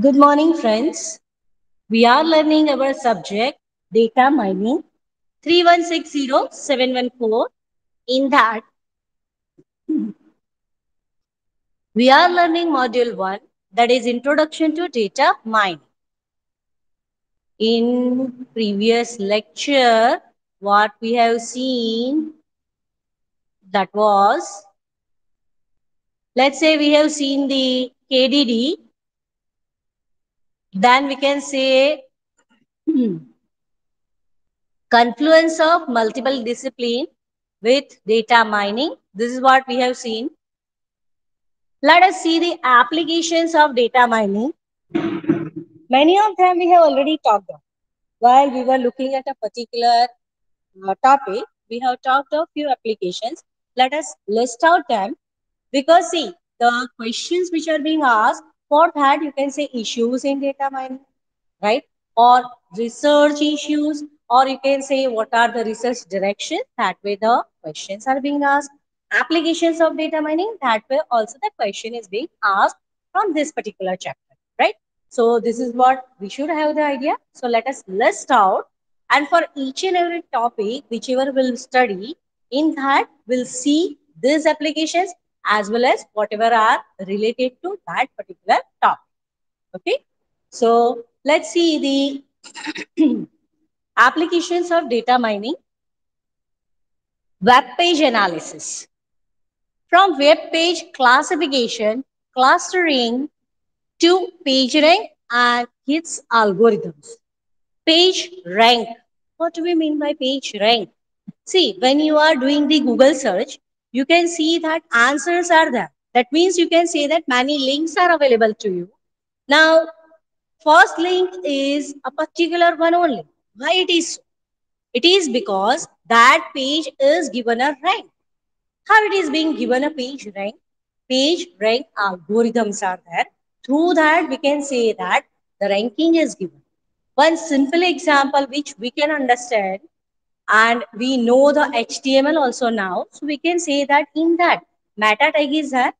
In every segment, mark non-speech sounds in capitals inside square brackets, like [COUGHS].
Good morning, friends. We are learning our subject data mining 3160714. In that, we are learning module 1 that is introduction to data mining. In previous lecture, what we have seen that was let's say we have seen the KDD then we can say confluence of multiple discipline with data mining. This is what we have seen. Let us see the applications of data mining. Many of them we have already talked about. While we were looking at a particular uh, topic, we have talked of few applications. Let us list out them because see, the questions which are being asked, for that you can say issues in data mining, right? Or research issues, or you can say what are the research directions. That way the questions are being asked. Applications of data mining, that way also the question is being asked from this particular chapter, right? So this is what we should have the idea. So let us list out and for each and every topic, whichever we'll study, in that we'll see these applications as well as whatever are related to that particular topic. Okay. So let's see the [CLEARS THROAT] applications of data mining. Web page analysis. From web page classification, clustering to page rank and its algorithms. Page rank. What do we mean by page rank? See, when you are doing the Google search, you can see that answers are there. That means you can say that many links are available to you. Now, first link is a particular one only. Why it is so? It is because that page is given a rank. How it is being given a page rank? Page rank algorithms are there. Through that, we can say that the ranking is given. One simple example which we can understand and we know the HTML also now. So we can say that in that meta tag is there.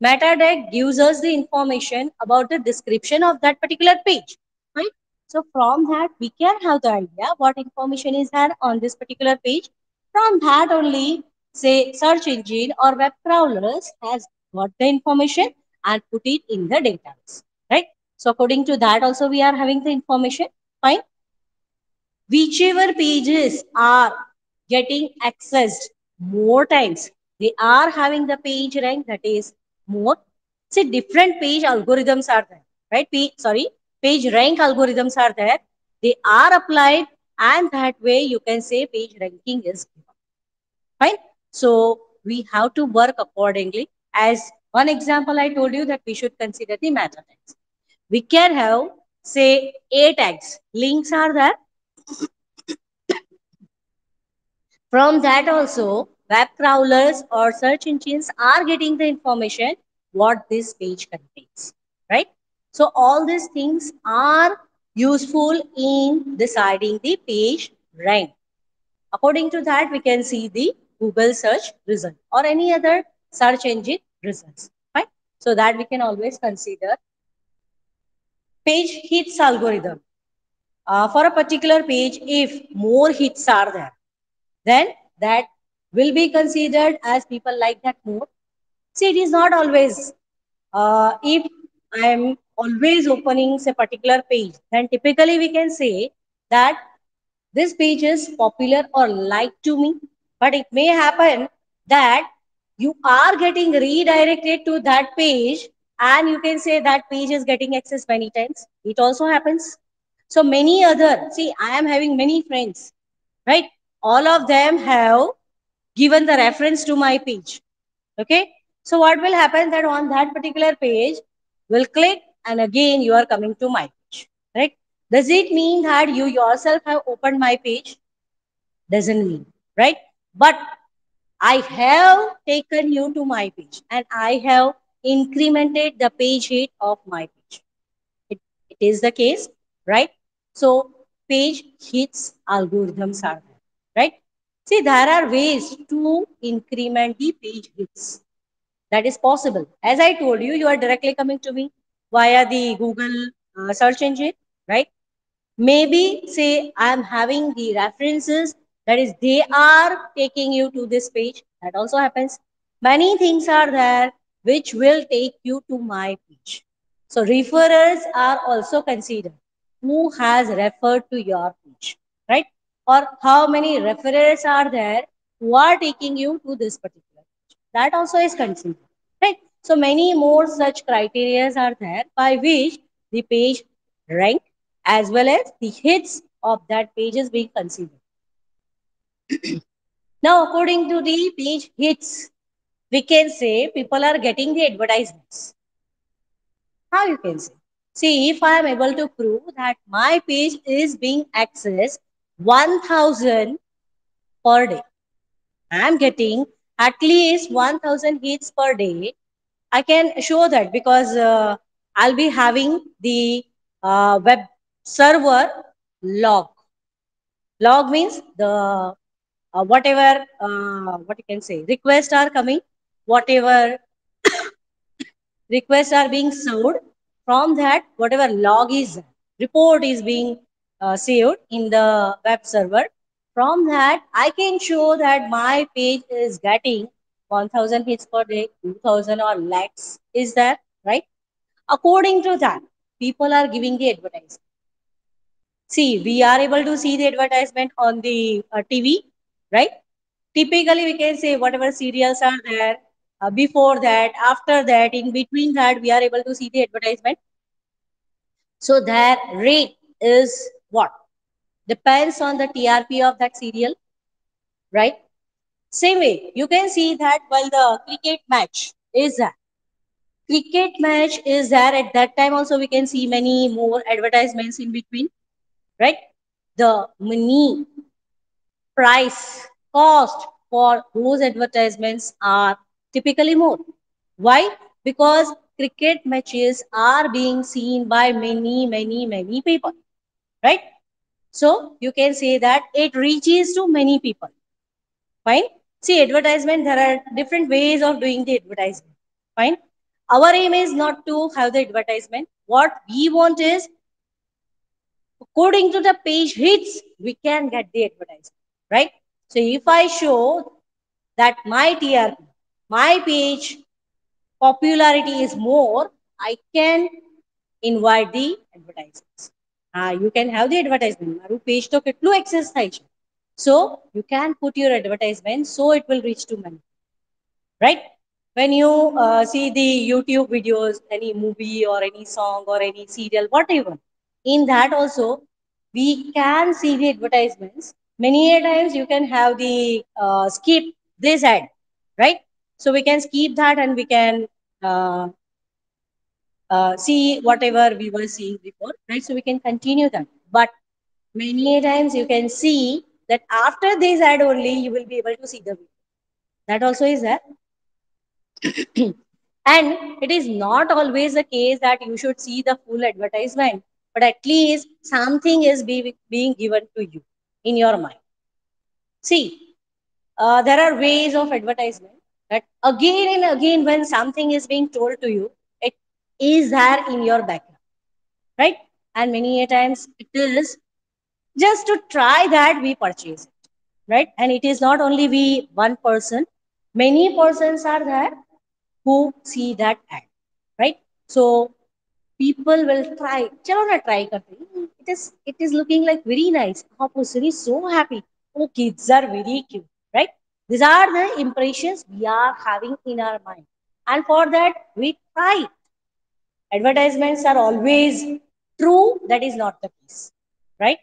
Meta tag gives us the information about the description of that particular page, right? So from that, we can have the idea what information is there on this particular page. From that only, say search engine or web crawlers has got the information and put it in the database, right? So according to that also we are having the information, fine whichever pages are getting accessed more times, they are having the page rank that is more. See, different page algorithms are there, right? Page, sorry, page rank algorithms are there. They are applied and that way you can say page ranking is given. Fine. So we have to work accordingly. As one example, I told you that we should consider the meta tags. We can have say A tags. Links are there from that also, web crawlers or search engines are getting the information what this page contains, right? So all these things are useful in deciding the page rank. According to that, we can see the Google search result or any other search engine results, right? So that we can always consider page hits algorithm. Uh, for a particular page, if more hits are there, then that will be considered as people like that more. See, it is not always. Uh, if I am always opening a particular page, then typically we can say that this page is popular or liked to me. But it may happen that you are getting redirected to that page and you can say that page is getting access many times. It also happens. So many other, see, I am having many friends, right? all of them have given the reference to my page. Okay. So what will happen that on that particular page, will click and again you are coming to my page. Right. Does it mean that you yourself have opened my page? Doesn't mean. Right. But I have taken you to my page and I have incremented the page height of my page. It, it is the case, right? So page hits algorithms are right? See, there are ways to increment the page hits. That is possible. As I told you, you are directly coming to me via the Google uh, search engine, right? Maybe say I'm having the references that is they are taking you to this page. That also happens. Many things are there which will take you to my page. So referrers are also considered. Who has referred to your page, right? Or how many referrers are there who are taking you to this particular page. That also is considered, right? So many more such criteria are there by which the page rank as well as the hits of that page is being considered. [CLEARS THROAT] now, according to the page hits, we can say people are getting the advertisements. How you can say? See, if I am able to prove that my page is being accessed 1000 per day, I am getting at least 1000 hits per day. I can show that because uh, I'll be having the uh, web server log. Log means the uh, whatever uh, what you can say requests are coming, whatever [COUGHS] requests are being served from that whatever log is report is being uh, saved in the web server. From that i can show that my page is getting 1000 hits per day 2000 or lakhs. Is that right? According to that people are giving the advertisement. See we are able to see the advertisement on the uh, tv right? Typically we can say whatever serials are there uh, before that, after that, in between that, we are able to see the advertisement. So that rate is what? Depends on the TRP of that serial, right? Same way, you can see that while the cricket match is that cricket match is there at that time also we can see many more advertisements in between, right? The money, price, cost for those advertisements are typically more. Why? Because cricket matches are being seen by many, many, many people, right? So you can say that it reaches to many people. Fine. See, advertisement, there are different ways of doing the advertisement. Fine. Our aim is not to have the advertisement. What we want is, according to the page hits, we can get the advertisement, right? So if I show that my TRP my page popularity is more, I can invite the advertisements. Uh, you can have the advertisement. મારું page તો કેટલું access થાય છે. So you can put your advertisement so it will reach to many. Right? When you uh, see the YouTube videos, any movie or any song or any serial, whatever, in that also we can see the advertisements. Many a times you can have the uh, skip this ad, right? so we can skip that and we can uh, uh, see whatever we were seeing before, right? So we can continue that. But many times you can see that after this ad only, you will be able to see the video. That also is there. [CLEARS THROAT] and it is not always the case that you should see the full advertisement, but at least something is be, being given to you in your mind. See, uh, there are ways of advertisement that again and again when something is being told to you it is there in your background right? And many a times it is just to try that we purchase it right? And it is not only we one person. Many persons are there who see that ad right? So people will try chalo na try karte hmm, it is it is looking like very nice. How person so happy. Oh kids are very cute these are the impressions we are having in our mind. And for that, we try. Advertisements are always true. That is not the case. Right?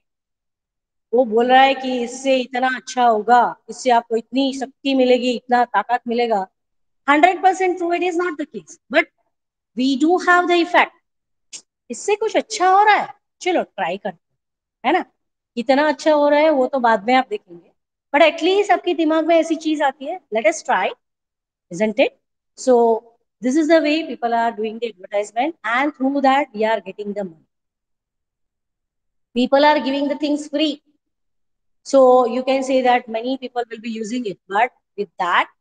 वो बोल रहा है कि इससे इतना अच्छा होगा इससे आपको इतनी शक्ति मिलेगी इतना ताकत मिलेगा hundred percent true it is not the case but we do have the effect इससे कुछ अच्छा हो रहा है चलो ट्राई करते है ना कितना अच्छा हो रहा है वो तो बाद में आप देखेंगे बट एटलीस्ट आपके दिमाग में ऐसी चीज आती है late S try isn't it so this is the way people are doing the advertisement and through that we are getting the money people are giving the things free so you can say that many people will be using it but with that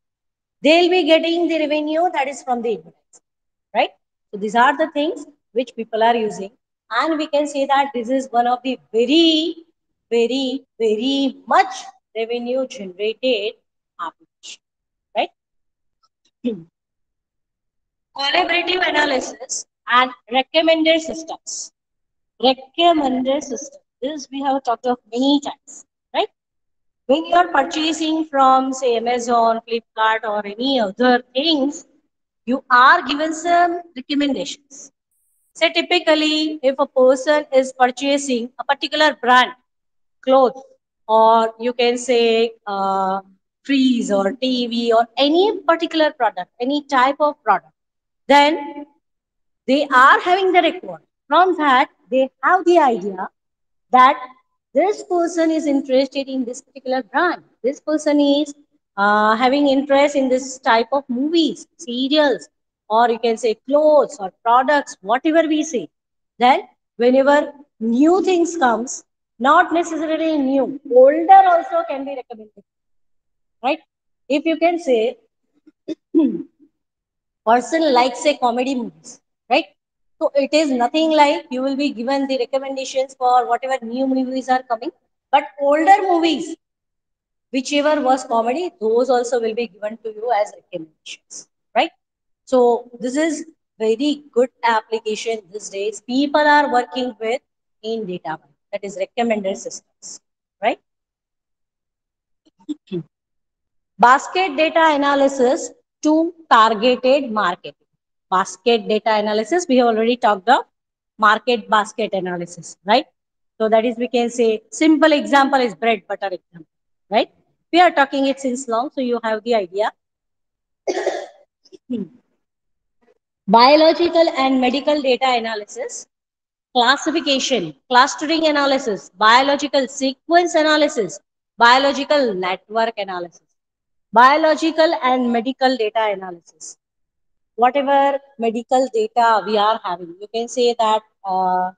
they'll be getting the revenue that is from the advertisement right so these are the things which people are using and we can say that this is one of the very, very, very much revenue generated application, right? [CLEARS THROAT] Collaborative analysis and recommender systems. Recommender system. This we have talked of many times, right? When you are purchasing from say Amazon, Flipkart or any other things, you are given some recommendations. Say typically if a person is purchasing a particular brand, clothes, or you can say uh, freeze or TV or any particular product, any type of product, then they are having the record. From that, they have the idea that this person is interested in this particular brand. This person is uh, having interest in this type of movies, serials, or you can say clothes or products, whatever we say. Then whenever new things comes, not necessarily new, older also can be recommended. Right? If you can say [CLEARS THROAT] person likes a comedy movies, right? So it is nothing like you will be given the recommendations for whatever new movies are coming, but older movies, whichever was comedy, those also will be given to you as recommendations, right? So this is very good application these days. People are working with in data that is recommender systems, right? Basket data analysis to targeted marketing. Basket data analysis, we have already talked of market basket analysis, right? So that is, we can say, simple example is bread butter example, right? We are talking it since long, so you have the idea. [COUGHS] Biological and medical data analysis, classification, clustering analysis, biological sequence analysis, biological network analysis biological and medical data analysis. Whatever medical data we are having, you can say that uh,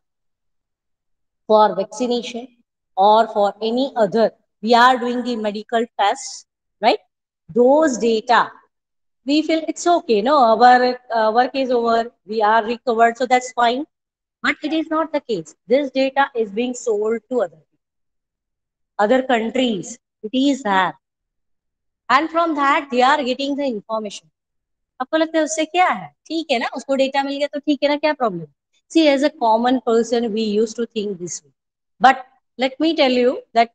for vaccination or for any other, we are doing the medical tests, right? Those data, we feel it's okay, no, our uh, work is over, we are recovered, so that's fine. But it is not the case. This data is being sold to other other countries. It is there and from that they are getting the information आपको लगता है उससे क्या है ठीक है ना उसको डेटा मिल गया तो ठीक है ना क्या problem C as a common person we use to think this way but let me tell you that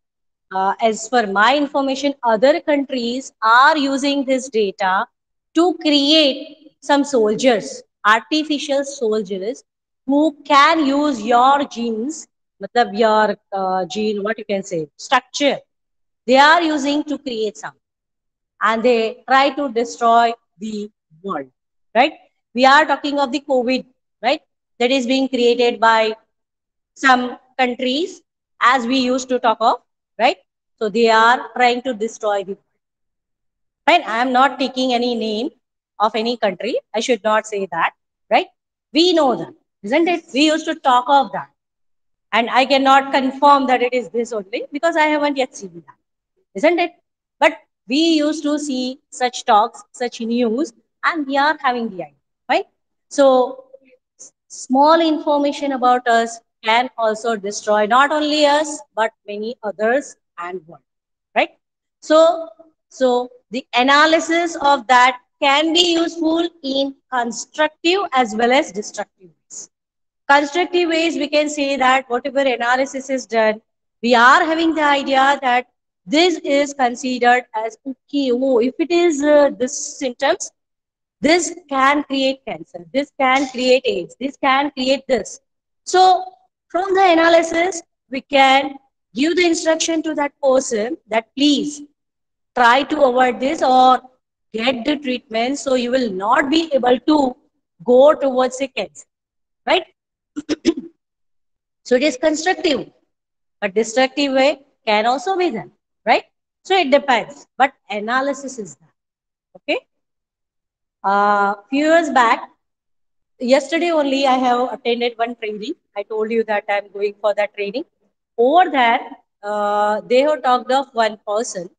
uh, as per my information other countries are using this data to create some soldiers artificial soldiers who can use your genes matlab your uh, gene what you can say structure they are using to create some and they try to destroy the world, right? We are talking of the COVID, right? That is being created by some countries as we used to talk of, right? So they are trying to destroy the world. Fine, I am not taking any name of any country. I should not say that, right? We know that, isn't it? We used to talk of that. And I cannot confirm that it is this only because I haven't yet seen that, isn't it? But we used to see such talks, such news, and we are having the idea, right? So small information about us can also destroy not only us, but many others and world, right? So, so the analysis of that can be useful in constructive as well as destructive. Constructive ways, we can say that whatever analysis is done, we are having the idea that this is considered as okay. Oh if it is uh, this symptoms this can create cancer this can create aids this can create this. So from the analysis we can give the instruction to that person that please try to avoid this or get the treatment so you will not be able to go towards a cancer right [COUGHS] so it is constructive but destructive way can also be done right? So it depends, but analysis is that. Okay. Uh, few years back, yesterday only I have attended one training. I told you that I'm going for that training. Over there, uh, they have talked of one person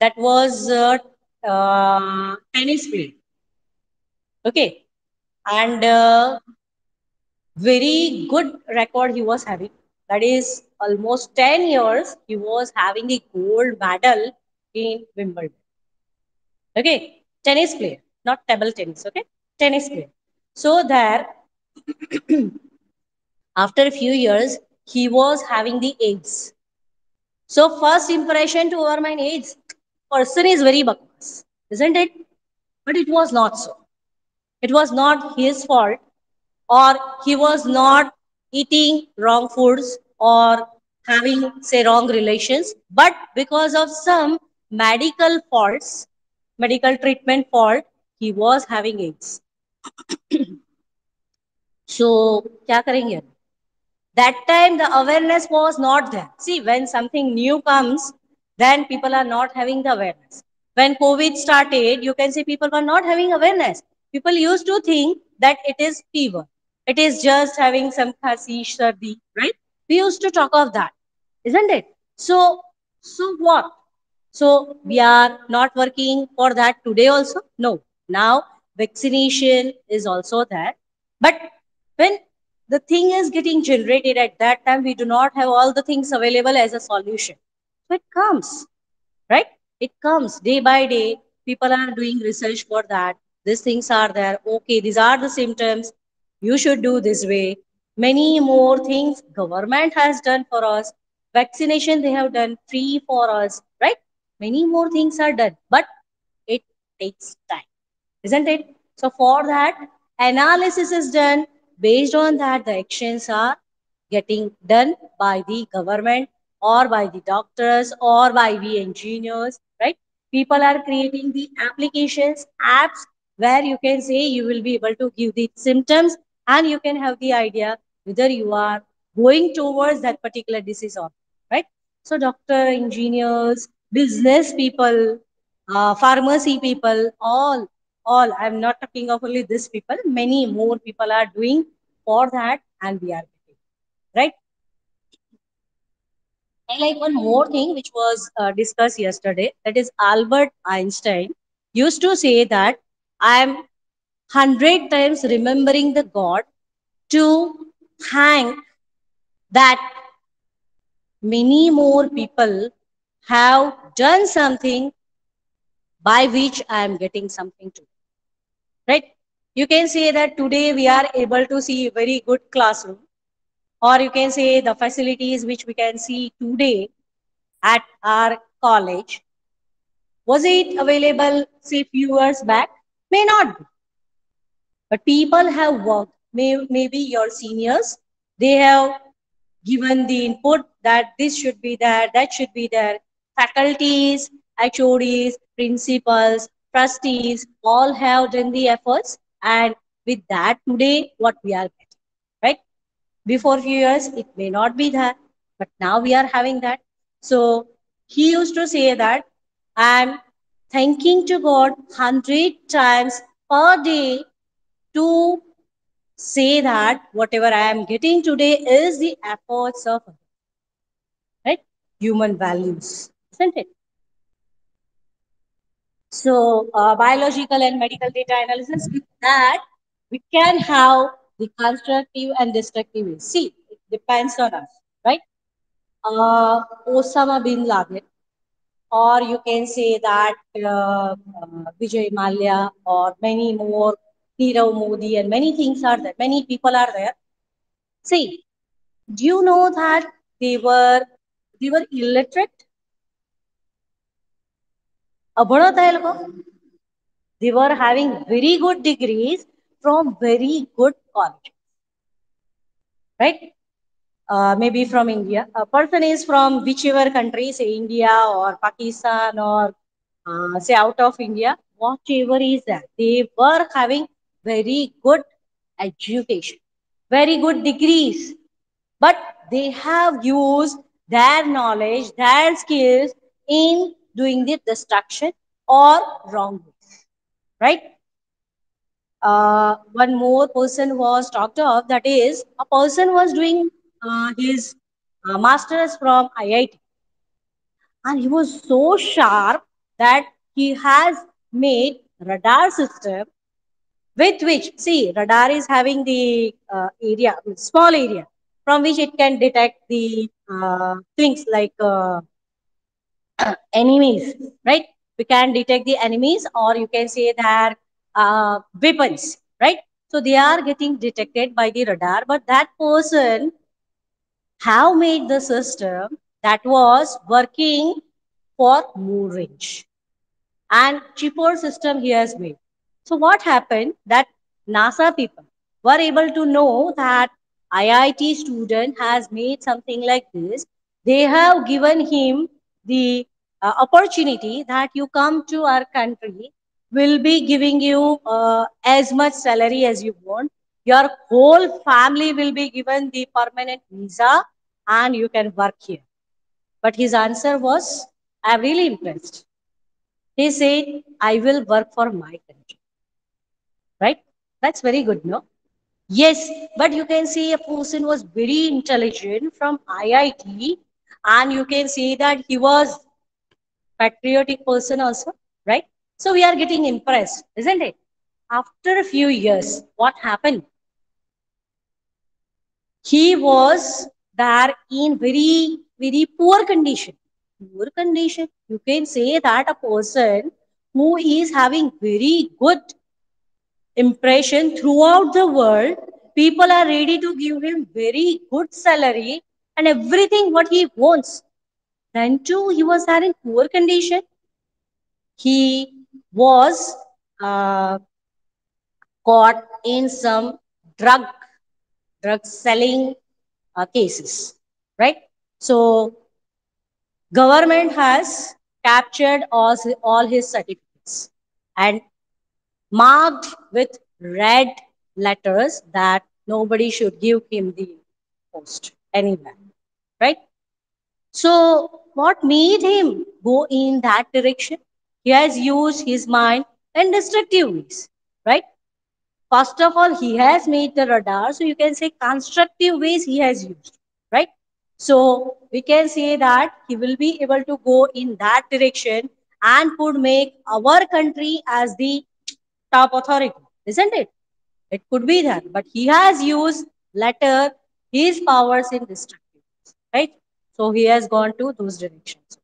that was uh, uh, tennis player. Okay. And uh, very good record he was having. That is almost 10 years he was having a gold medal in Wimbledon. Okay, tennis player, not table tennis, okay? Tennis player. So there, [CLEARS THROAT] after a few years, he was having the AIDS. So first impression to our mind AIDS, person is very bakwas, isn't it? But it was not so. It was not his fault or he was not eating wrong foods or having say wrong relations but because of some medical faults medical treatment fault he was having aids. [CLEARS THROAT] So kya karenge that time the awareness was not there. See when something new comes then people are not having the awareness. When covid started you can see people were not having awareness. People used to think that it is fever it is just having some khasi sardi right? We used to talk of that isn't it? So so what? So we are not working for that today also? No. Now vaccination is also there. But when the thing is getting generated at that time we do not have all the things available as a solution. So it comes right? It comes day by day. People are doing research for that. These things are there. Okay these are the symptoms you should do this way. Many more things government has done for us. Vaccination they have done free for us right? Many more things are done but it takes time isn't it? So for that analysis is done. Based on that the actions are getting done by the government or by the doctors or by the engineers right? People are creating the applications apps where you can say you will be able to give the symptoms and you can have the idea whether you are going towards that particular disease or right so doctor engineers business people uh, pharmacy people all all i'm not talking of only this people many more people are doing for that and we are getting right I like one more thing which was uh, discussed yesterday. That is Albert Einstein used to say that I am hundred times remembering the God to thank that many more people have done something by which I am getting something to. Right? You can say that today we are able to see a very good classroom or you can say the facilities which we can see today at our college was it available say few years back may not be but people have worked. May, maybe your seniors they have given the input that this should be there that should be there. Faculties HODs, principals trustees all have done the efforts. And with that today what we are getting right? Before few years it may not be there, but now we are having that. So he used to say that i'm thanking to god 100 times per day to say that whatever i am getting today is the efforts of right human values isn't it so uh, biological and medical data analysis with that we can have the constructive and destructive ways. See, it depends on us, right? Uh, Osama bin Laden, or you can say that uh, uh, Vijay Mallya, or many more, Nirav Modi and many things are there. Many people are there. See, do you know that they were they were illiterate? They were having very good degrees from very good colleges. Right? Uh, maybe from India. A person is from whichever country, say India or Pakistan or uh, say out of India, whatever is that. They were having very good education very good degrees. But they have used their knowledge their skills in doing the destruction or wrong ways right? Uh, one more person was talked of that is a person was doing uh, his uh, masters from iit and he was so sharp that he has made radar system with which, see, radar is having the uh, area, small area, from which it can detect the uh, things like uh, [COUGHS] enemies, right? We can detect the enemies, or you can say that uh, weapons, right? So they are getting detected by the radar, but that person have made the system that was working for more range and cheaper system he has made. So what happened that NASA people were able to know that IIT student has made something like this. They have given him the uh, opportunity that you come to our country will be giving you uh, as much salary as you want your whole family will be given the permanent visa and you can work here but his answer was i'm really impressed he said, I will work for my country. Right? That's very good, no? Yes, but you can see a person was very intelligent from IIT, and you can see that he was patriotic person also, right? So we are getting impressed, isn't it? After a few years, what happened? He was there in very, very poor condition poor condition. You can say that a person who is having very good impression throughout the world, people are ready to give him very good salary and everything what he wants. Then too, he was having poor condition. He was uh, caught in some drug drug selling uh, cases, right? So government has captured all, all his certificates and marked with red letters that nobody should give him the post anywhere right? So what made him go in that direction? He has used his mind in destructive ways right? First of all he has made the radar so you can say constructive ways he has used right? So we can say that he will be able to go in that direction and could make our country as the top authority, isn't it? It could be that, but he has used letter his powers in destructive, right? So he has gone to those directions,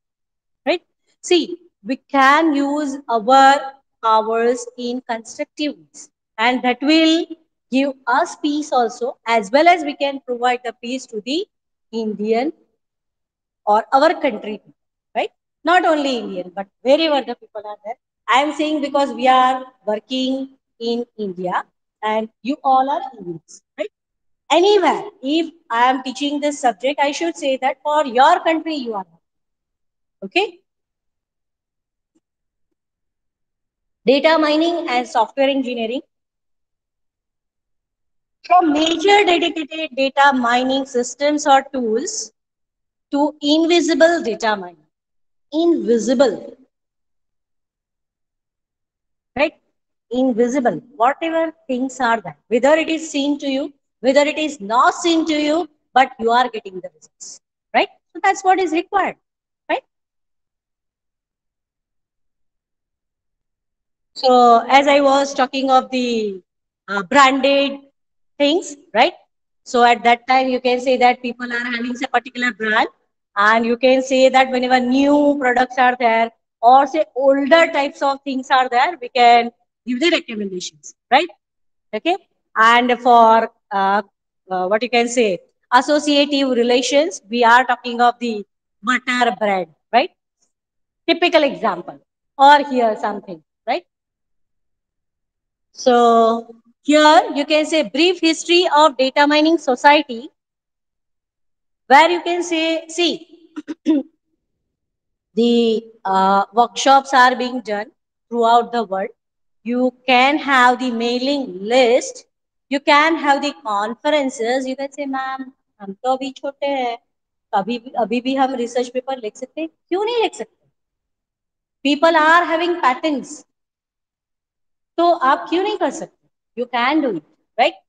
right? See, we can use our powers in constructive ways, and that will give us peace also, as well as we can provide the peace to the Indian or our country, right? Not only Indian, but wherever the people are there. I am saying because we are working in India and you all are Indians, right? Anywhere, if I am teaching this subject, I should say that for your country you are. Okay? Data mining and software engineering. From major dedicated data mining systems or tools to invisible data mining. Invisible. Right? Invisible. Whatever things are there. Whether it is seen to you, whether it is not seen to you, but you are getting the results. Right? So that's what is required. Right? So as I was talking of the uh, branded things, right? So at that time, you can say that people are having a particular brand and you can say that whenever new products are there or say older types of things are there, we can give the recommendations, right? Okay. And for uh, uh, what you can say, associative relations, we are talking of the butter bread, right? Typical example. Or here something, right? So here you can say brief history of data mining society where you can say, see, [CLEARS THROAT] the uh, workshops are being done throughout the world. You can have the mailing list. You can have the conferences. You can say, ma'am, हम तो अभी छोटे हैं कभी भी अभी भी हम रिसर्च पेपर लिख सकते हैं क्यों नहीं लिख सकते पीपल आर हैविंग पैटर्न्स तो आप क्यों नहीं कर सकते you can do it right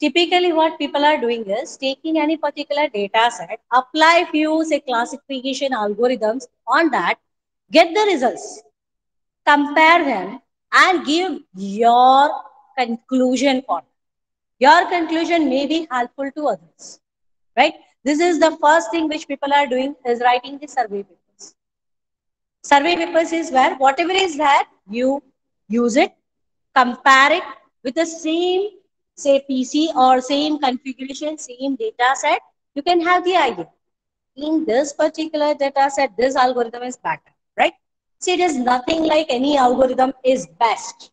typically what people are doing is taking any particular data set, apply few say classification algorithms on that, get the results, compare them and give your conclusion for your conclusion may be helpful to others right? This is the first thing which people are doing is writing the survey papers. Survey papers is where whatever is there you use it compare it with the same say pc or same configuration same data set. You can have the idea. In this particular data set this algorithm is better see it is nothing like any algorithm is best.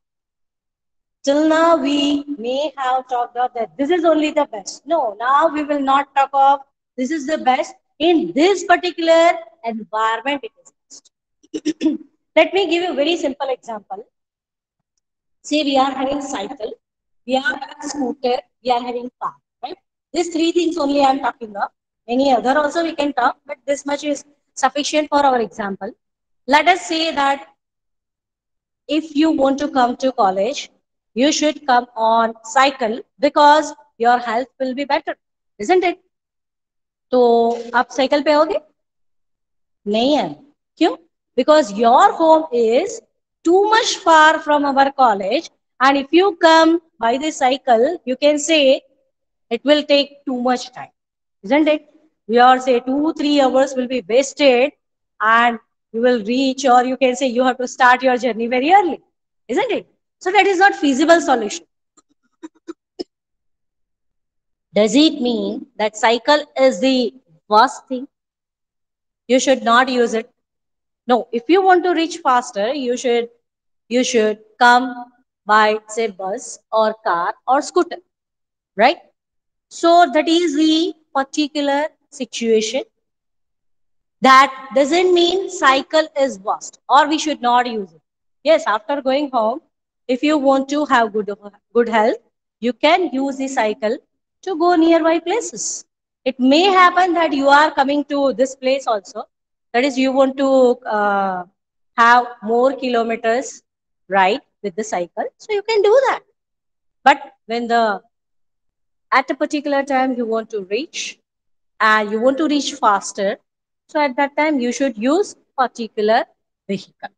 Till now we may have talked of that this is only the best. No now we will not talk of this is the best in this particular environment it is best. [CLEARS THROAT] Let me give you a very simple example. Say we are having cycle we are having scooter we are having car right? These three things only i am talking of. Any other also we can talk but this much is sufficient for our example let us say that if you want to come to college you should come on cycle because your health will be better isn't it तो आप cycle पे आओगे नहीं है क्यों because your home is too much far from our college and if you come by the cycle you can say it will take too much time isn't it we are say two three hours will be wasted and you will reach or you can say you have to start your journey very early isn't it so that is not feasible solution. Does it mean that cycle is the worst thing? You should not use it. No, if you want to reach faster, you should you should come by say bus or car or scooter, right? So that is the particular situation. That doesn't mean cycle is worst or we should not use it. Yes, after going home, if you want to have good, good health, you can use the cycle to go nearby places. It may happen that you are coming to this place also. That is, you want to uh, have more kilometers right with the cycle. So you can do that. But when the at a particular time you want to reach and you want to reach faster, so at that time you should use particular vehicle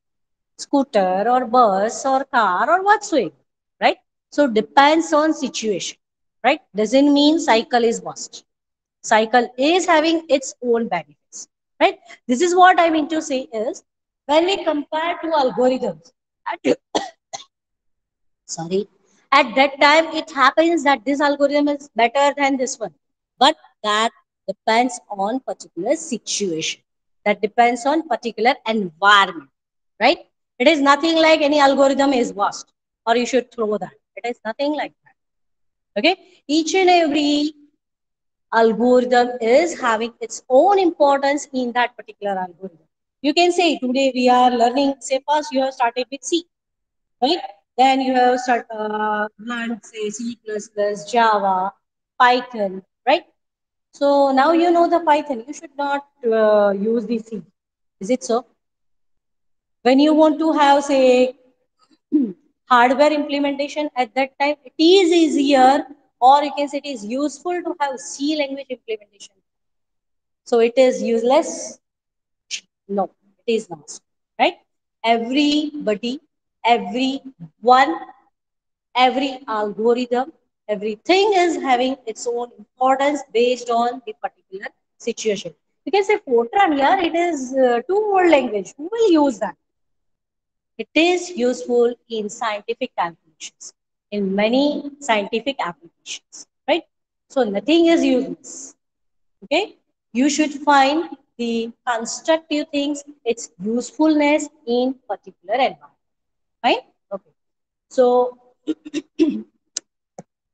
scooter or bus or car or whatsoever, right? So depends on situation, right? Doesn't mean cycle is worst. Cycle is having its own benefits, right? This is what I mean to say is when we compare two algorithms, [COUGHS] sorry, at that time it happens that this algorithm is better than this one, but that depends on particular situation. That depends on particular environment, right? It is nothing like any algorithm is worst or you should throw that. It is nothing like that. Okay. Each and every algorithm is having its own importance in that particular algorithm. You can say today we are learning, say first you have started with C, right? Then you have start, uh, learned say C++, Java, Python, right? So now you know the Python, you should not uh, use the C. Is it so? when you want to have say [CLEARS THROAT] hardware implementation at that time it is easier or you can say it is useful to have c language implementation so it is useless no it is not right everybody every one every algorithm everything is having its own importance based on the particular situation you can say fortran yeah it is uh, two word language who will use that it is useful in scientific calculations, in many scientific applications, right? So nothing is useless. Okay? You should find the constructive things, its usefulness in particular environment. Right? Okay. So [CLEARS THROAT]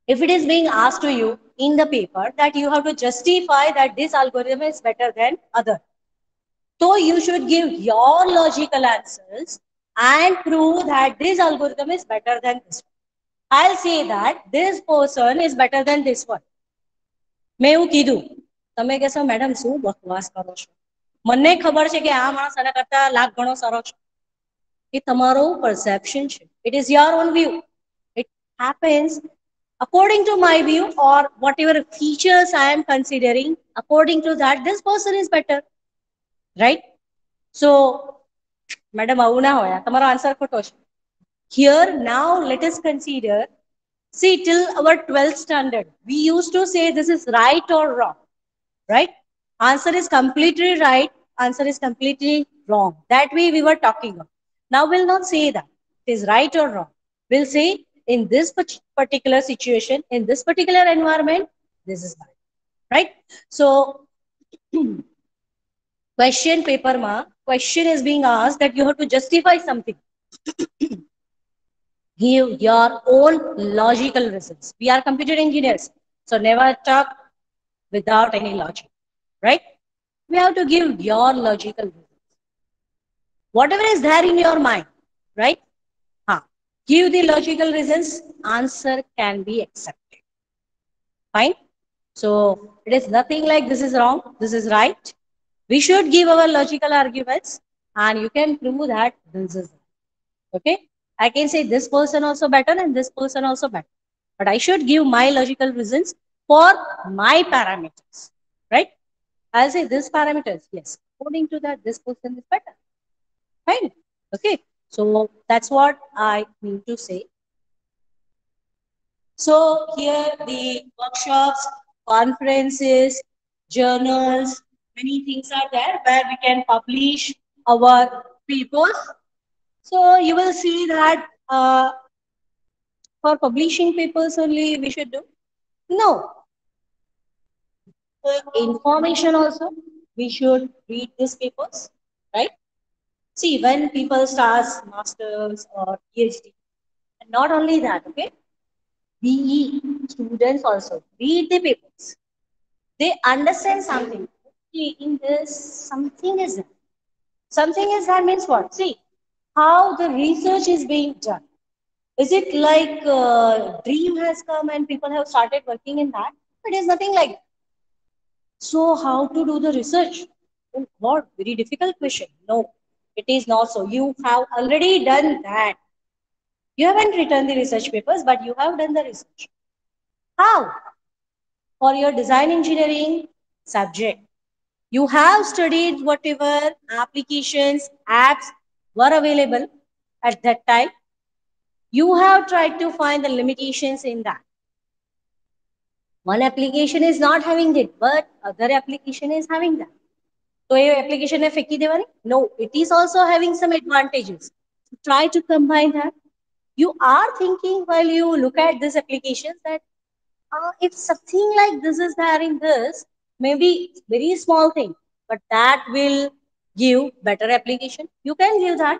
if it is being asked to you in the paper that you have to justify that this algorithm is better than other. So you should give your logical answers and prove that this algorithm is better than this one. I'll say that this person is better than this one. મેં એવું કીધું તમે કહેશો madam શું બકવાસ કરો છો મને ખબર છે કે આ માણસ આના કરતા લાખ ગણો સારો છે એ તમારો પરસેપ્શન છે it is your own view it happens according to my view or whatever features I am considering, according to that, this person is better. Right? So madam આવું ના હોય તમારો આન્સર ખોટો છે here now let us consider See, till our 12th standard, we used to say this is right or wrong, right? Answer is completely right, answer is completely wrong. That way we were talking about. Now we'll not say that it is right or wrong. We'll say in this particular situation, in this particular environment, this is right, right? So [CLEARS THROAT] question paper ma, question is being asked that you have to justify something. [CLEARS THROAT] Give your own logical reasons. We are computer engineers, so never talk without any logic, right? We have to give your logical reasons. Whatever is there in your mind, right? Give the logical reasons, answer can be accepted. Fine? So it is nothing like this is wrong, this is right. We should give our logical arguments and you can prove that this is okay. I can say this person also better and this person also better. But I should give my logical reasons for my parameters, right? I'll say this parameters, yes. According to that, this person is better. Fine. Okay. So that's what I mean to say. So here the workshops, conferences, journals, many things are there where we can publish our papers so you will see that uh, for publishing papers only we should do. No. For information also, we should read these papers, right? See, when people start masters or PhD, and not only that, okay? BE students also read the papers. They understand something. Okay, in this, something is there. Something is that means what? See, how the research is being done. Is it like uh, dream has come and people have started working in that? It is nothing like that. So how to do the research? Oh God, very difficult question. No, it is not so. You have already done that. You haven't written the research papers, but you have done the research. How? For your design engineering subject. You have studied whatever applications, apps were available at that time, you have tried to find the limitations in that. One application is not having it, but other application is having that. તો એ એપ્લિકેશનને ફેંકી દેવાની no it is also having some advantages try to combine you are thinking while you look at this application that uh, if something like this is there in this, maybe very small thing, but that will give better application. You can give that.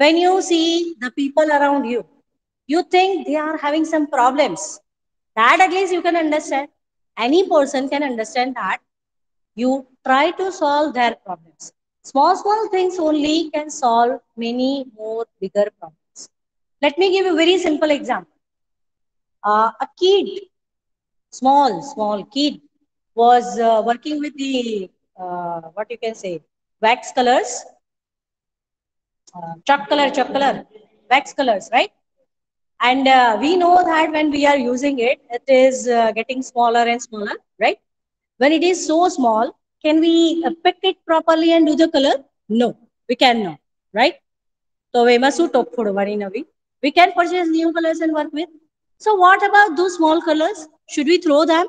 When you see the people around you, you think they are having some problems. That at least you can understand. Any person can understand that you try to solve their problems. Small, small things only can solve many more bigger problems. Let me give you a very simple example. Uh, a kid, small, small kid, was uh, working with the, uh, what you can say, wax colors, uh, chalk color, chalk color, wax colors, right? And uh, we know that when we are using it, it is uh, getting smaller and smaller, right? When it is so small, can we uh, pick it properly and do the color? No, we cannot, right? So we must top for We can purchase new colors and work with. So what about those small colors? Should we throw them?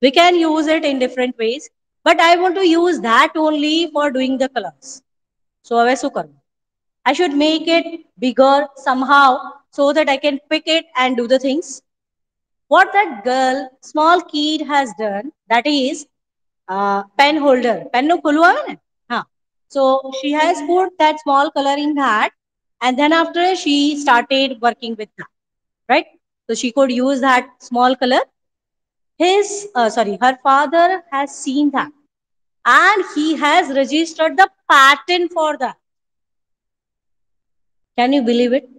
We can use it in different ways. But I want to use that only for doing the colors. So હવે શું I should make it bigger somehow so that I can pick it and do the things. What that girl, small kid has done, that is uh, pen holder. Pen no khulwa huh. So she has put that small color in that and then after she started working with that. Right? So she could use that small color. His, uh, sorry, her father has seen that and he has registered the patent for that. Can you believe it?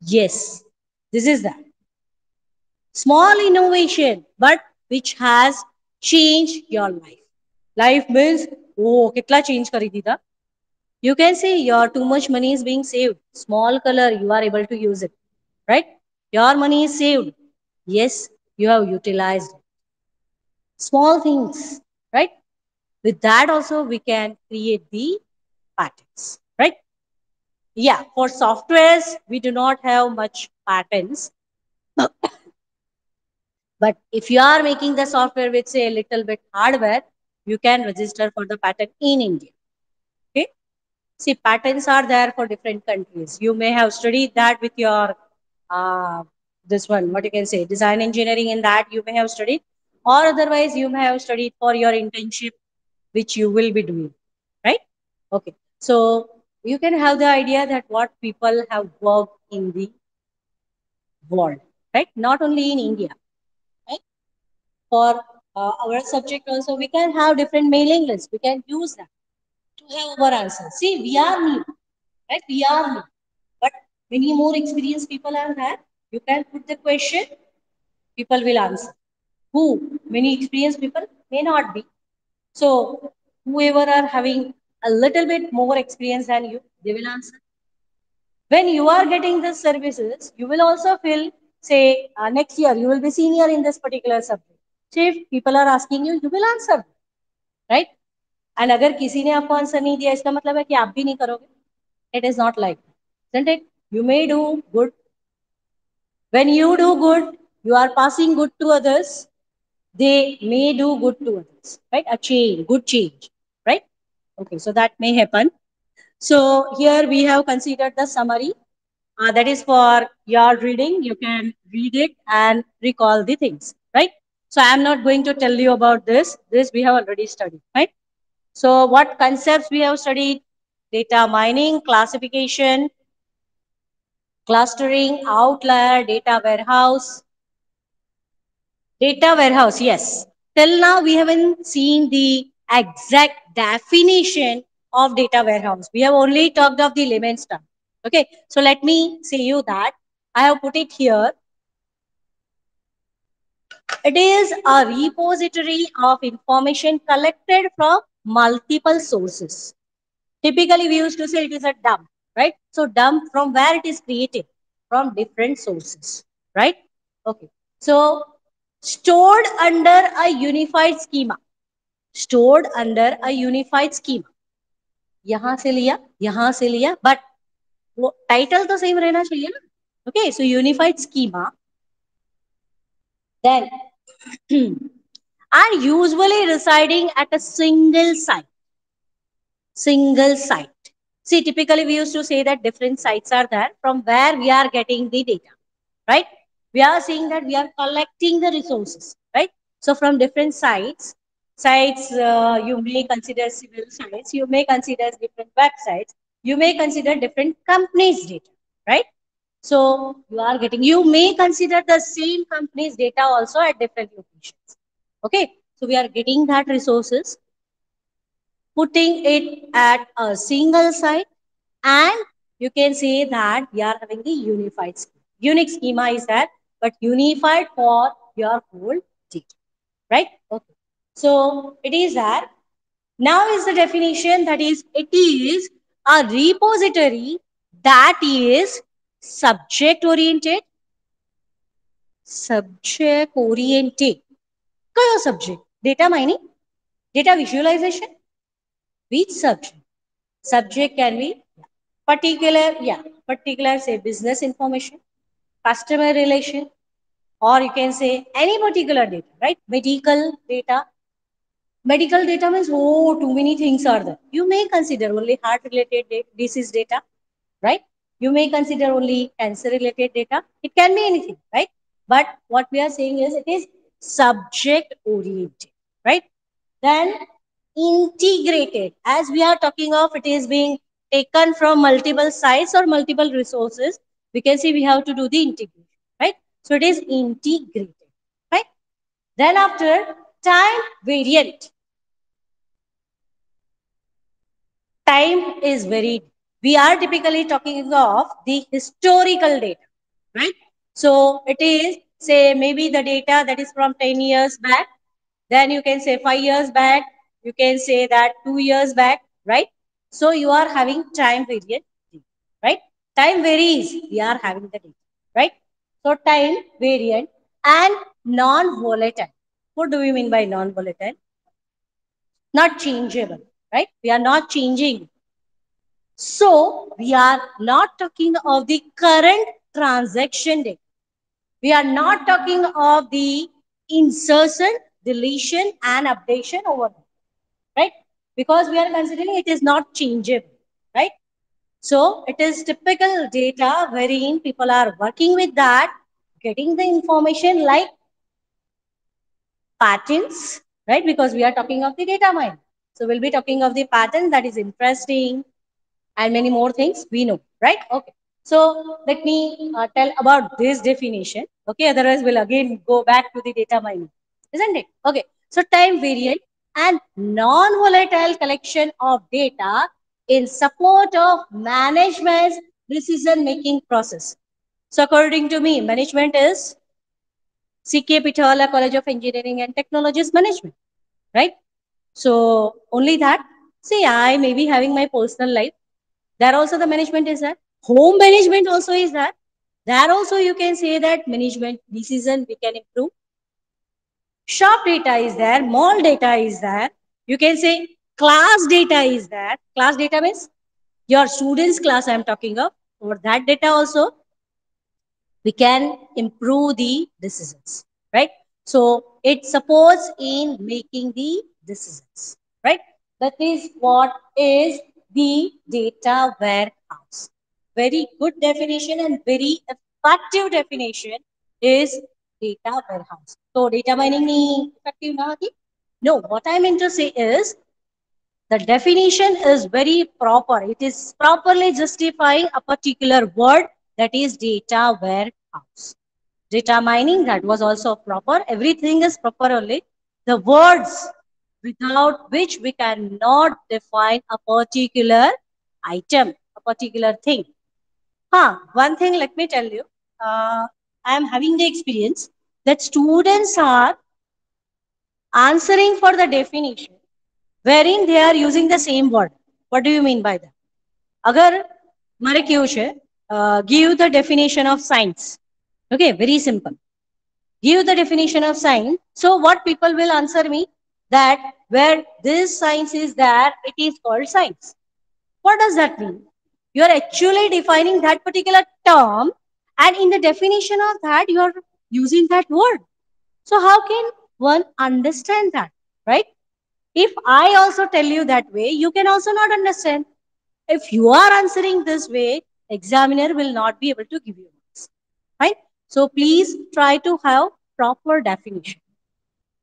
Yes, this is that. Small innovation, but which has changed your life. Life means, oh, kitla change kari dida. You can see your too much money is being saved. Small color, you are able to use it, right? Your money is saved. Yes, you have utilized it. Small things, right? With that also, we can create the patterns, right? Yeah, for softwares, we do not have much patterns. But if you are making the software with say a little bit hardware, you can register for the patent in India. Okay. See, patents are there for different countries. You may have studied that with your uh, this one, what you can say, design engineering in that you may have studied, or otherwise you may have studied for your internship, which you will be doing, right? Okay. So you can have the idea that what people have worked in the world, right? Not only in India? For uh, our subject also, we can have different mailing lists. We can use that to have our answer. See, we are new, right? We are new. But many more experienced people are there. You can put the question, people will answer. Who? Many experienced people may not be. So whoever are having a little bit more experience than you, they will answer. When you are getting the services, you will also feel, say, uh, next year you will be senior in this particular subject. So if people are asking you, you will answer, right? And अगर किसी ने आपको answer नहीं दिया इसका मतलब है कि आप भी नहीं करोगे it is not like that isn't it you may do good when you do good you are passing good to others they may do good to others right a change good change right okay so that may happen so here we have considered the summary uh, that is for your reading you can read it and recall the things right so i am not going to tell you about this this we have already studied right so what concepts we have studied data mining classification clustering, outlier, data warehouse. Data warehouse, yes. Till now, we haven't seen the exact definition of data warehouse. We have only talked of the layman stuff. Okay, so let me say you that I have put it here. It is a repository of information collected from multiple sources. Typically, we used to say it is a dump right? So dump from where it is created from different sources, right? Okay. So stored under a unified schema. Stored under a unified schema. यहाँ से लिया यहाँ से लिया but वो title तो same रहना चाहिए ना okay so unified schema then [CLEARS THROAT] are usually residing at a single site single site See, typically we used to say that different sites are there from where we are getting the data, right? We are saying that we are collecting the resources, right? So from different sites, sites uh, you may consider civil sites, you may consider different websites, you may consider different companies' data, right? So you are getting, you may consider the same company's data also at different locations. Okay, so we are getting that resources putting it at a single site and you can say that we are having the unified schema. Unique schema is that, but unified for your whole data, right? Okay. So it is that. Now is the definition that is, it is a repository that is subject oriented, subject oriented. कयो subject? Data mining, data visualization, which subject? Subject can be particular, yeah, particular say business information, customer relation, or you can say any particular data, right? Medical data. Medical data means, oh, too many things are there. You may consider only heart related disease data, right? You may consider only cancer related data. It can be anything, right? But what we are saying is it is subject oriented, right? Then integrated. As we are talking of, it is being taken from multiple sites or multiple resources. We can see we have to do the integration, right? So it is integrated, right? Then after time variant. Time is varied. We are typically talking of the historical data, right? So it is, say, maybe the data that is from 10 years back. Then you can say 5 years back, you can say that two years back, right? So you are having time variant, right? Time varies, we are having the data, right? So time variant and non-volatile. What do we mean by non-volatile? Not changeable, right? We are not changing. So we are not talking of the current transaction data. We are not talking of the insertion, deletion, and updation over right? Because we are considering it is not changeable, right? So it is typical data wherein people are working with that, getting the information like patterns, right? Because we are talking of the data mine. So we'll be talking of the pattern that is interesting and many more things we know, right? Okay. So let me uh, tell about this definition. Okay, otherwise we'll again go back to the data mining, isn't it? Okay. So time variant and non-volatile collection of data in support of management's decision-making process. So according to me, management is CK Pithawala College of Engineering and Technologies Management, right? So only that. See, I may be having my personal life. There also the management is there. Home management also is there. There also you can say that management decision we can improve. Shop data is there. Mall data is there. You can say class data is there. Class data means your students class I am talking of. For that data also, we can improve the decisions, right? So it supports in making the decisions, right? That is what is the data warehouse. Very good definition and very effective definition is data warehouse. So data mining effective now? No, what I meant to say is the definition is very proper. It is properly justifying a particular word that is data warehouse. Data mining, that was also proper. Everything is proper only. The words without which we cannot define a particular item, a particular thing. Huh, one thing let me tell you. Uh, I am having the experience that students are answering for the definition wherein they are using the same word. What do you mean by that? Agar મારે કેવું છે uh, give the definition of science. Okay, very simple. Give the definition of science. So what people will answer me that where this science is there, it is called science. What does that mean? You are actually defining that particular term and in the definition of that, you are using that word. So how can one understand that, right? If I also tell you that way, you can also not understand. If you are answering this way, examiner will not be able to give you marks. Right? So please try to have proper definition.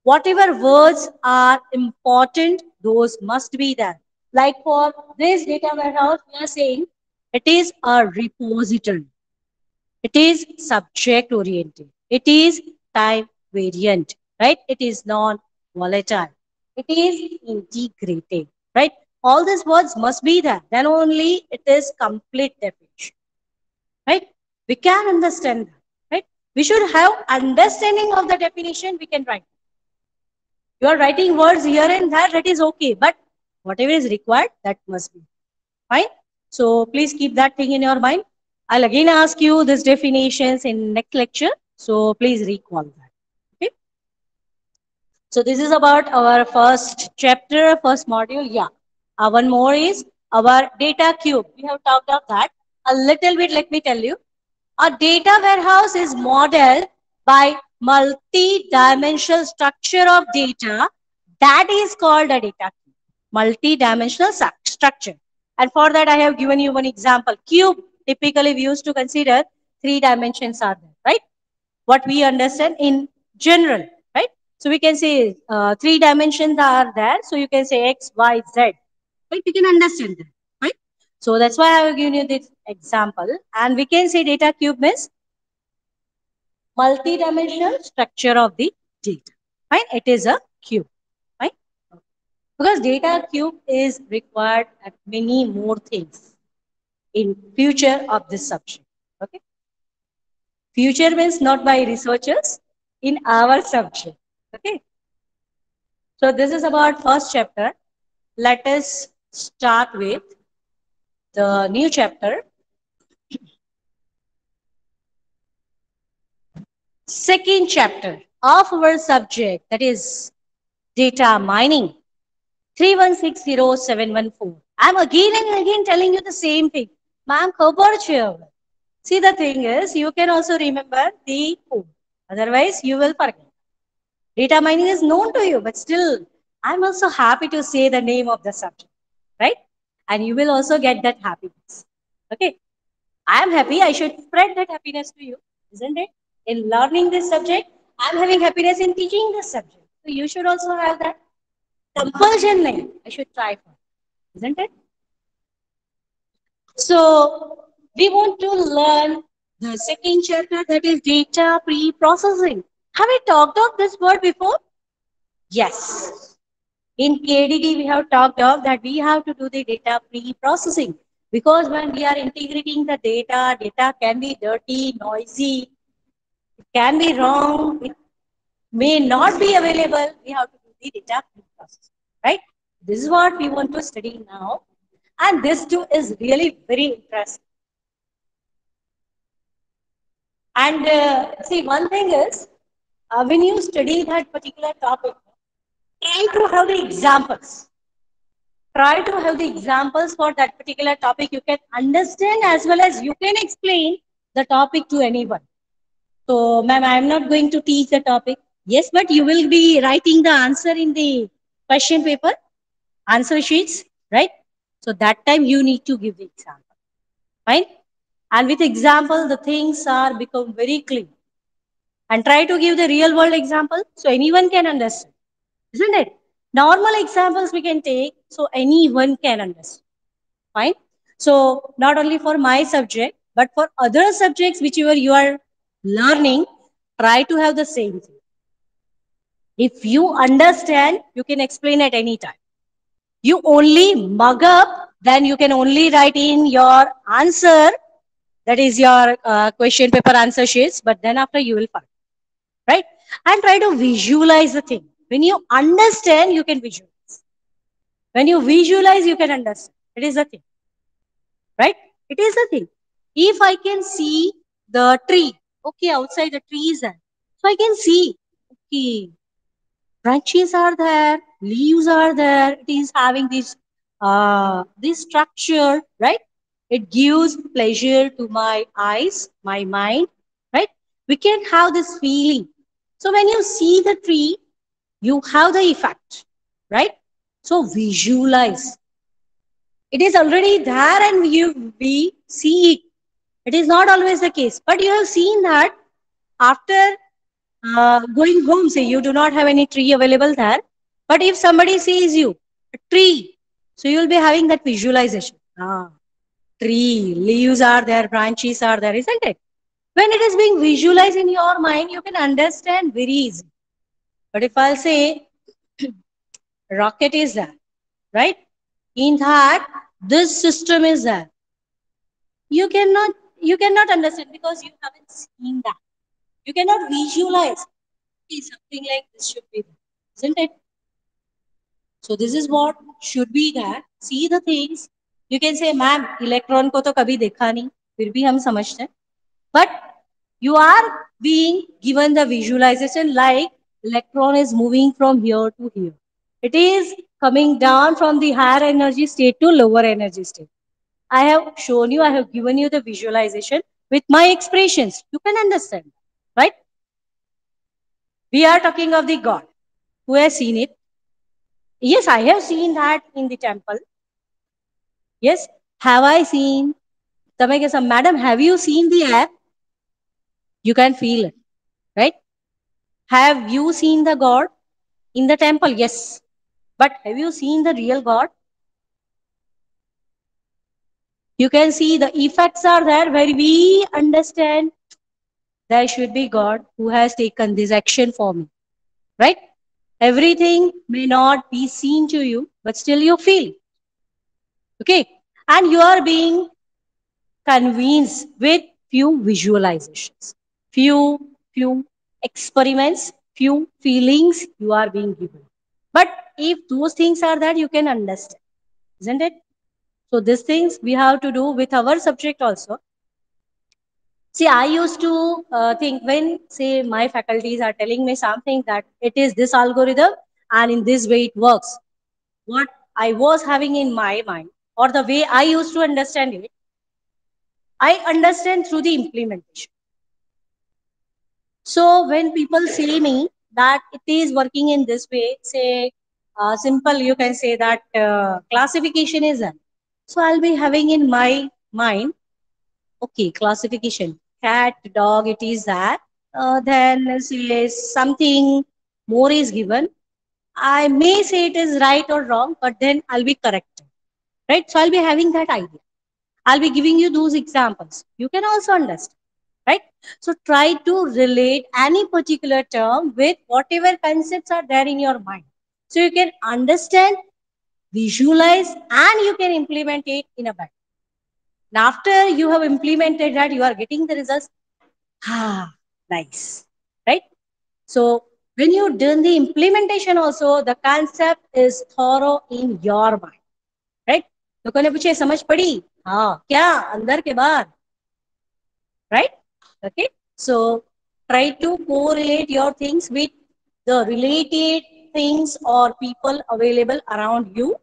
Whatever words are important, those must be there. Like for this data warehouse, we are saying it is a repository. It is subject oriented. It is time variant, right? It is non-volatile. It is integrated, right? All these words must be there. Then only it is complete definition, right? We can understand that, right? We should have understanding of the definition we can write. You are writing words here and there, that is okay. But whatever is required, that must be. Fine? So please keep that thing in your mind. I'll again ask you these definitions in next lecture. So please recall that. Okay. So this is about our first chapter, first module. Yeah. Uh, one more is our data cube. We have talked about that a little bit. Let me tell you. A data warehouse is modeled by multi-dimensional structure of data that is called a data. Multi-dimensional structure. And for that, I have given you one example. Cube, typically we used to consider three dimensions are there, right? What we understand in general, right? So we can say uh, three dimensions are there. So you can say X, Y, Z, right? We can understand that, right? So that's why I have given you this example. And we can say data cube means multi-dimensional structure of the data, right? It is a cube, right? Because data cube is required at many more things in future of this subject, okay? Future means not by researchers, in our subject, okay? So this is about first chapter. Let us start with the new chapter second chapter of our subject that is data mining 3160714 i'm again and again telling you the same thing ma'am see the thing is you can also remember the code Otherwise, you will forget. Data mining is known to you, but still, I'm also happy to say the name of the subject, right? And you will also get that happiness. Okay. I'm happy. I should spread that happiness to you, isn't it? In learning this subject, I'm having happiness in teaching this subject. So you should also have that compulsion name. I should try for, isn't it? So we want to learn the second chapter that is data pre-processing. Have we talked of this word before? Yes. In KDD, we have talked of that we have to do the data pre-processing because when we are integrating the data, data can be dirty, noisy, can be wrong, it may not be available. We have to do the data pre-processing, right? This is what we want to study now. And this too is really very interesting. And uh, see, one thing is, uh, when you study that particular topic, try to have the examples. Try to have the examples for that particular topic. You can understand as well as you can explain the topic to anyone. So, ma'am, I'm not going to teach the topic. Yes, but you will be writing the answer in the question paper, answer sheets, right? So that time you need to give the example. Fine? And with example, the things are become very clear. And try to give the real world example so anyone can understand. Isn't it? Normal examples we can take so anyone can understand. Fine? So not only for my subject, but for other subjects whichever you are learning, try to have the same thing. If you understand, you can explain at any time. You only mug up, then you can only write in your answer that is your uh, question paper answer sheets, but then after you will find, right? And try to visualize the thing. When you understand, you can visualize. When you visualize, you can understand. It is the thing, right? It is the thing. If I can see the tree, okay, outside the trees. there. So I can see, okay, branches are there, leaves are there. It is having this, uh, this structure, right? It gives pleasure to my eyes, my mind, right? We can have this feeling. So when you see the tree, you have the effect, right? So visualize. It is already there and you, we see it. It is not always the case, but you have seen that after uh, going home, say you do not have any tree available there, but if somebody sees you, a tree, so you will be having that visualization. Ah, tree, leaves are there, branches are there, isn't it? When it is being visualized in your mind, you can understand very easy. But if I'll say [CLEARS THROAT] rocket is there, right? In that, this system is there. You cannot, you cannot understand because you haven't seen that. You cannot visualize. Okay, something like this should be there, isn't it? So this is what should be that. See the things, you can say ma'am electron को तो कभी देखा नहीं फिर भी हम समझते हैं but you are being given the visualisation like electron is moving from here to here. It is coming down from the higher energy state to lower energy state. I have shown you, I have given you the visualization with my expressions. You can understand, right? We are talking of the God. Who has seen it? Yes, I have seen that in the temple. Yes. Have I seen? Tamekesa, madam, have you seen the app? You can feel it, right? Have you seen the God in the temple? Yes. But have you seen the real God? You can see the effects are there where we understand there should be God who has taken this action for me. Right? Everything may not be seen to you, but still you feel. Okay. And you are being convinced with few visualizations, few, few experiments, few feelings you are being given. But if those things are that, you can understand, isn't it? So these things we have to do with our subject also. See, I used to uh, think when, say, my faculties are telling me something that it is this algorithm and in this way it works. What I was having in my mind or the way I used to understand it, I understand through the implementation. So when people say me that it is working in this way, say uh, simple, you can say that uh, classification is done. So I'll be having in my mind, okay, classification, cat, dog, it is that. Uh, then say something more is given. I may say it is right or wrong, but then I'll be correct. Right? So I'll be having that idea. I'll be giving you those examples. You can also understand right? So try to relate any particular term with whatever concepts are there in your mind. So you can understand, visualize, and you can implement it in a better. And after you have implemented that, you are getting the results. Ah, nice, right? So when you done the implementation also, the concept is thorough in your mind, right? लोगों ने पूछे समझ पड़ी हाँ क्या अंदर के बाहर right Okay. So try to correlate your things with the related things or people available around you.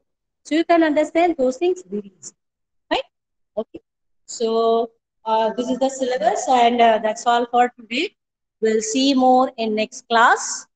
so you can understand those things very easily. Right? Okay. So uh, this is the syllabus and uh, that's all for today. We'll see more in next class.